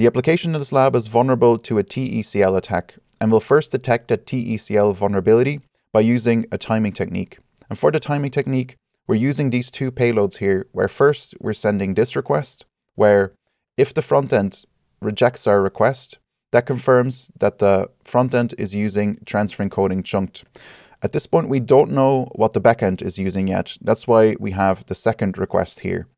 The application in this lab is vulnerable to a TECL attack and will first detect a TECL vulnerability by using a timing technique. And for the timing technique, we're using these two payloads here, where first we're sending this request, where if the front end rejects our request, that confirms that the front end is using transfer encoding chunked. At this point, we don't know what the backend is using yet. That's why we have the second request here.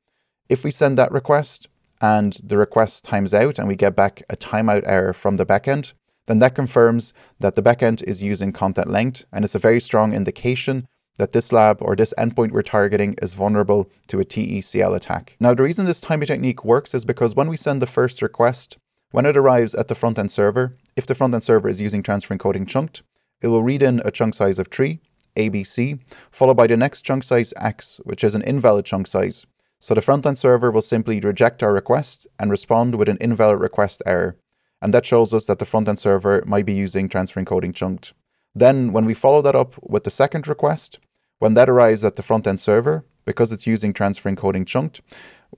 If we send that request and the request times out and we get back a timeout error from the backend, then that confirms that the backend is using content length and it's a very strong indication that this lab or this endpoint we're targeting is vulnerable to a TECL attack. Now, the reason this timing technique works is because when we send the first request, when it arrives at the front-end server, if the front-end server is using transfer encoding chunked, it will read in a chunk size of 3, ABC, followed by the next chunk size X, which is an invalid chunk size. So the front-end server will simply reject our request and respond with an invalid request error. And that shows us that the front-end server might be using transfer encoding chunked. Then when we follow that up with the second request, when that arrives at the front-end server, because it's using transfer encoding chunked,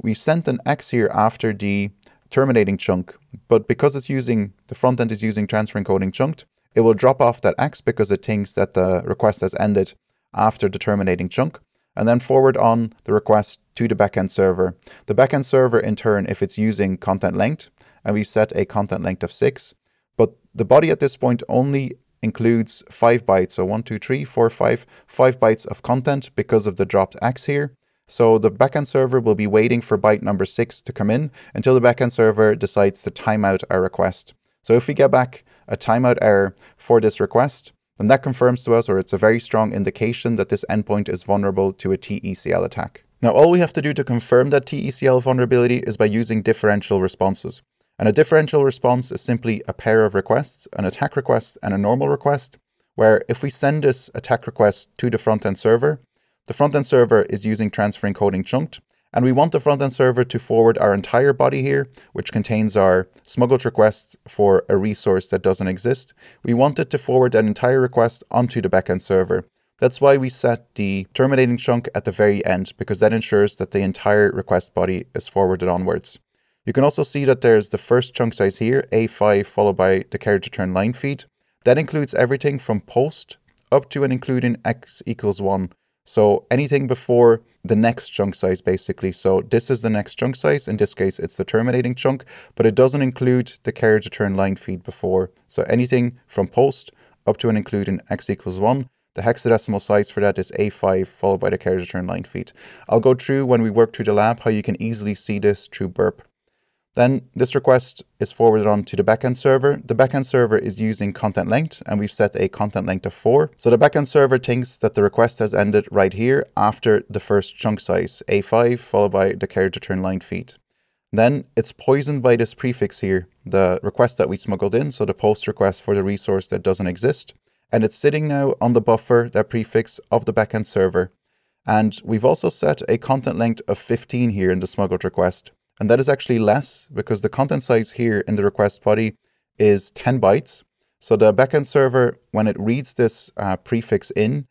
we've sent an X here after the terminating chunk, but because it's using, the front end is using transfer encoding chunked, it will drop off that X because it thinks that the request has ended after the terminating chunk, and then forward on the request to the backend server. The backend server, in turn, if it's using content length, and we set a content length of six, but the body at this point only includes five bytes. So one, two, three, four, five, five bytes of content because of the dropped X here. So the backend server will be waiting for byte number six to come in until the backend server decides to timeout our request. So if we get back a timeout error for this request, then that confirms to us, or it's a very strong indication that this endpoint is vulnerable to a TECL attack. Now, all we have to do to confirm that TECL vulnerability is by using differential responses. And a differential response is simply a pair of requests, an attack request and a normal request, where if we send this attack request to the front-end server, the front-end server is using transfer encoding chunked, and we want the front-end server to forward our entire body here, which contains our smuggled request for a resource that doesn't exist. We want it to forward that entire request onto the backend server. That's why we set the terminating chunk at the very end, because that ensures that the entire request body is forwarded onwards. You can also see that there's the first chunk size here, A5 followed by the carriage return line feed. That includes everything from post up to and including x equals 1. So anything before the next chunk size basically. So this is the next chunk size. In this case, it's the terminating chunk, but it doesn't include the carriage return line feed before. So anything from post up to and including x equals 1. The hexadecimal size for that is A5 followed by the carriage return line feed. I'll go through when we work through the lab how you can easily see this through burp. Then this request is forwarded on to the backend server. The backend server is using content length and we've set a content length of four. So the backend server thinks that the request has ended right here after the first chunk size, A5, followed by the carriage return line feed. Then it's poisoned by this prefix here, the request that we smuggled in, so the post request for the resource that doesn't exist. And it's sitting now on the buffer, that prefix of the backend server. And we've also set a content length of 15 here in the smuggled request. And that is actually less because the content size here in the request body is 10 bytes. So the backend server, when it reads this uh, prefix in,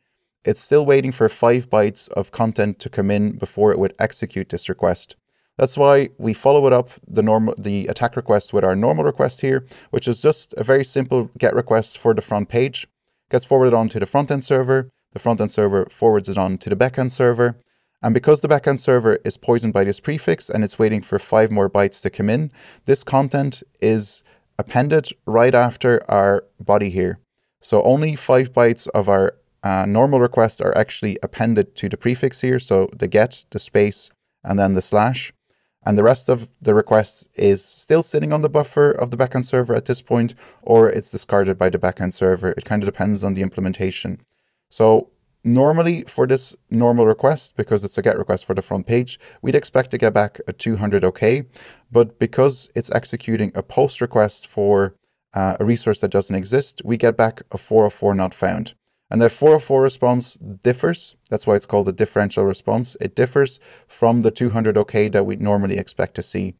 it's still waiting for 5 bytes of content to come in before it would execute this request. That's why we follow it up, the normal, the attack request with our normal request here, which is just a very simple GET request for the front page. Gets forwarded on to the front end server. The front end server forwards it on to the backend server. And because the backend server is poisoned by this prefix and it's waiting for five more bytes to come in, this content is appended right after our body here. So only five bytes of our uh, normal request are actually appended to the prefix here. So the get, the space, and then the slash. And the rest of the request is still sitting on the buffer of the backend server at this point, or it's discarded by the backend server. It kind of depends on the implementation. So Normally for this normal request, because it's a GET request for the front page, we'd expect to get back a 200 OK, but because it's executing a post request for uh, a resource that doesn't exist, we get back a 404 not found. And that 404 response differs. That's why it's called a differential response. It differs from the 200 OK that we normally expect to see.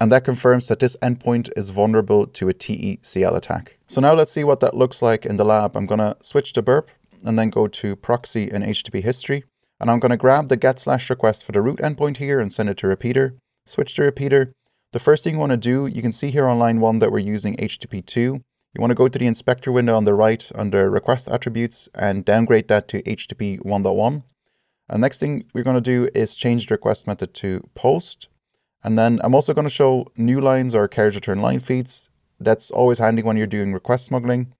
And that confirms that this endpoint is vulnerable to a TECL attack. So now let's see what that looks like in the lab. I'm going to switch to burp and then go to proxy and HTTP history. And I'm going to grab the get slash request for the root endpoint here and send it to repeater, switch to repeater. the first thing you want to do, you can see here on line 1 that we're using HTTP2. You want to go to the inspector window on the right under request attributes and downgrade that to HTTP 1.1. And next thing we're going to do is change the request method to post. And then I'm also going to show new lines or carriage return line feeds. That's always handy when you're doing request smuggling.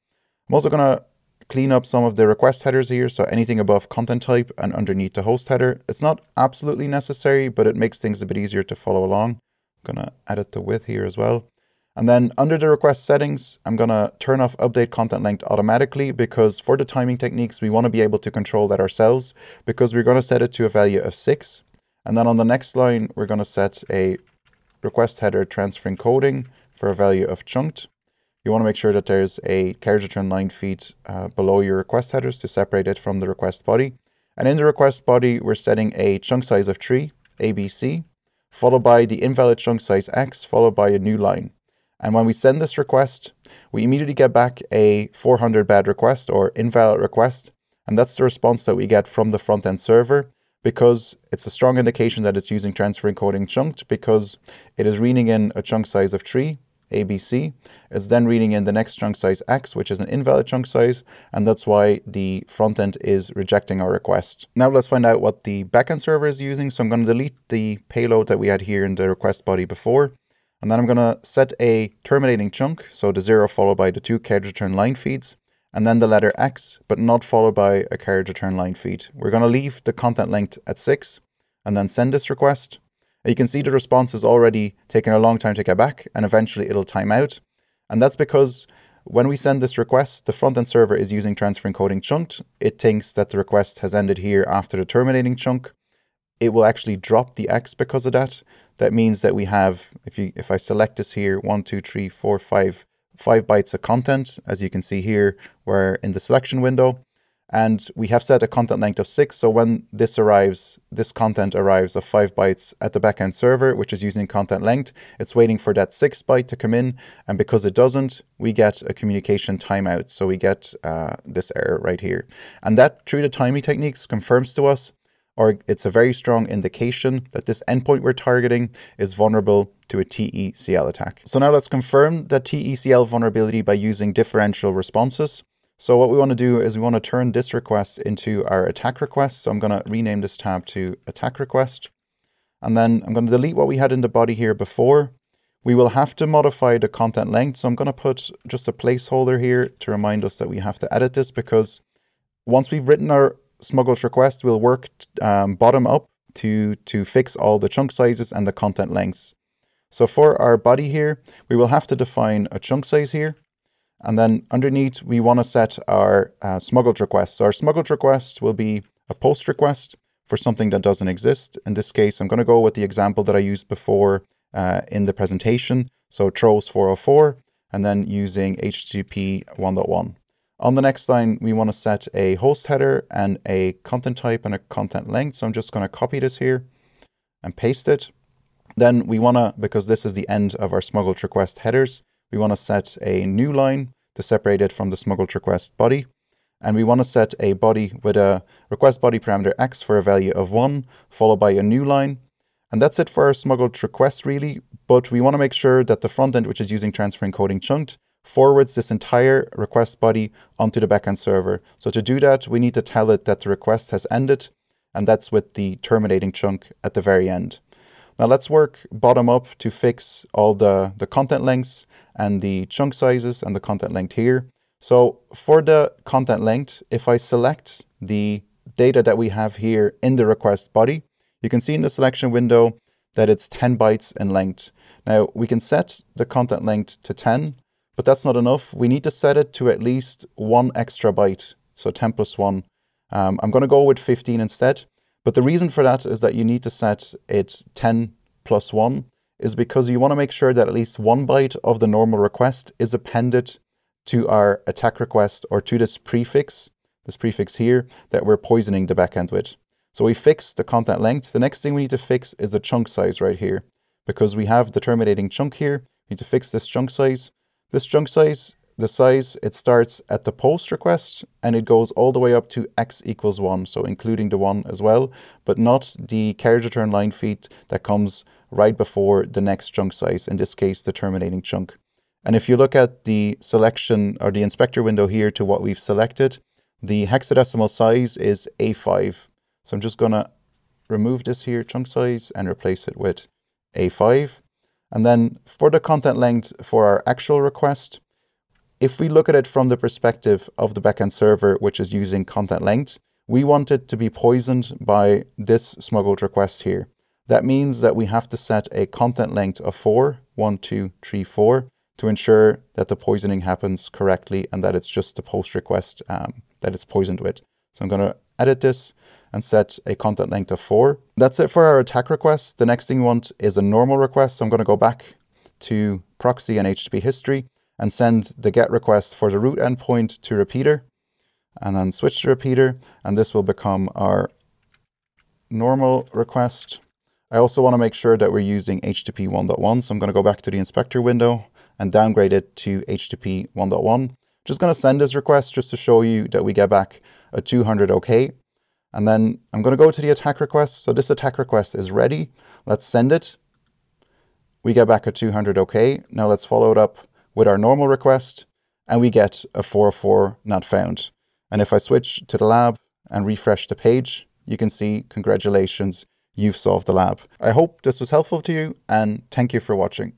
I'm also going to clean up some of the request headers here. So anything above content type and underneath the host header. It's not absolutely necessary, but it makes things a bit easier to follow along. I'm going to edit the width here as well. And then under the request settings, I'm going to turn off update content length automatically because for the timing techniques, we want to be able to control that ourselves because we're going to set it to a value of 6. And then on the next line, we're going to set a request header transfer encoding for a value of chunked. You want to make sure that there's a carriage return line feed uh, below your request headers to separate it from the request body. And in the request body, we're setting a chunk size of 3, ABC, followed by the invalid chunk size X, followed by a new line. And when we send this request, we immediately get back a 400 bad request or invalid request. And that's the response that we get from the front end server because it's a strong indication that it's using transfer encoding chunked because it is reading in a chunk size of 3, ABC. It's then reading in the next chunk size X, which is an invalid chunk size, and that's why the front end is rejecting our request. Now let's find out what the backend server is using. So I'm going to delete the payload that we had here in the request body before. And then I'm going to set a terminating chunk, so the 0 followed by the two carriage return line feeds, and then the letter X, but not followed by a carriage return line feed. We're going to leave the content length at 6, and then send this request. You can see the response is already taking a long time to get back, and eventually it'll time out. And that's because when we send this request, the front-end server is using transfer encoding chunked. It thinks that the request has ended here after the terminating chunk. It will actually drop the X because of that, that means that we have, if you if I select this here, one, two, three, four, five, five bytes of content, as you can see here, we're in the selection window. And we have set a content length of six. So when this arrives, this content arrives of five bytes at the backend server, which is using content length. It's waiting for that six byte to come in. And because it doesn't, we get a communication timeout. So we get uh, this error right here. And that, through the timing techniques, confirms to us or it's a very strong indication that this endpoint we're targeting is vulnerable to a TECL attack. So now let's confirm that TECL vulnerability by using differential responses. So what we want to do is we want to turn this request into our attack request. So I'm going to rename this tab to attack request. And then I'm going to delete what we had in the body here before. We will have to modify the content length. So I'm going to put just a placeholder here to remind us that we have to edit this because once we've written our Smuggler's request we'll work um, bottom up to, to fix all the chunk sizes and the content lengths. So for our body here, we will have to define a chunk size here. And then underneath, we want to set our uh, smuggled request. So our smuggled request will be a post request for something that doesn't exist. In this case, I'm going to go with the example that I used before uh, in the presentation. So throws 404 and then using HTTP 1.1. On the next line, we want to set a host header and a content type and a content length. So I'm just going to copy this here and paste it. Then we want to, because this is the end of our smuggled request headers, we want to set a new line to separate it from the smuggled request body. And we want to set a body with a request body parameter x for a value of 1, followed by a new line. And that's it for our smuggled request really, but we want to make sure that the front end, which is using transfer encoding chunked, forwards this entire request body onto the backend server. So to do that, we need to tell it that the request has ended, and that's with the terminating chunk at the very end. Now let's work bottom up to fix all the, the content lengths and the chunk sizes and the content length here. So for the content length, if I select the data that we have here in the request body, you can see in the selection window that it's 10 bytes in length. Now we can set the content length to 10 but that's not enough. We need to set it to at least one extra byte, so 10 plus 1. Um, I'm going to go with 15 instead. But the reason for that is that you need to set it 10 plus 1 is because you want to make sure that at least one byte of the normal request is appended to our attack request or to this prefix, this prefix here, that we're poisoning the backend with. So we fix the content length. The next thing we need to fix is the chunk size right here. Because we have the terminating chunk here, we need to fix this chunk size. This chunk size, the size, it starts at the post request and it goes all the way up to x equals 1, so including the 1 as well, but not the carriage return line feed that comes right before the next chunk size, in this case, the terminating chunk. And if you look at the selection or the inspector window here to what we've selected, the hexadecimal size is A5. So I'm just going to remove this here chunk size and replace it with A5. And then for the content length for our actual request, if we look at it from the perspective of the backend server, which is using content length, we want it to be poisoned by this smuggled request here. That means that we have to set a content length of 4, 1, 2, 3, 4, to ensure that the poisoning happens correctly and that it's just the post request um, that it's poisoned with. So I'm going to edit this and set a content length of 4. That's it for our attack request. The next thing we want is a normal request. So I'm going to go back to proxy and HTTP history and send the GET request for the root endpoint to repeater and then switch to repeater and this will become our normal request. I also want to make sure that we're using HTTP 1.1 so I'm going to go back to the inspector window and downgrade it to HTTP 1.1. Just going to send this request just to show you that we get back a 200 OK. And then I'm going to go to the attack request. So this attack request is ready. Let's send it. We get back a 200 OK. Now let's follow it up with our normal request and we get a 404 not found. And if I switch to the lab and refresh the page, you can see congratulations, you've solved the lab. I hope this was helpful to you and thank you for watching.